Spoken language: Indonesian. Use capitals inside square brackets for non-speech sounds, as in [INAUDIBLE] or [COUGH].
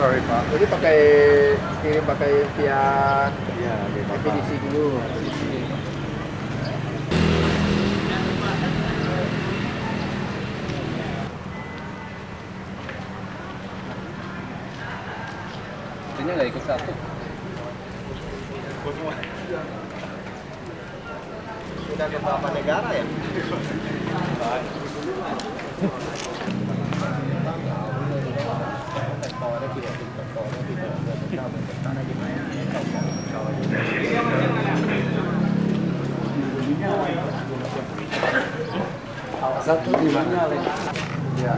sorry pak. Jadi pakai kirim pakai via di bapak. ekspedisi dulu. Itunya nggak ikut satu. Sudah ke beberapa negara ya? [LAUGHS] Satu di mana? Ya.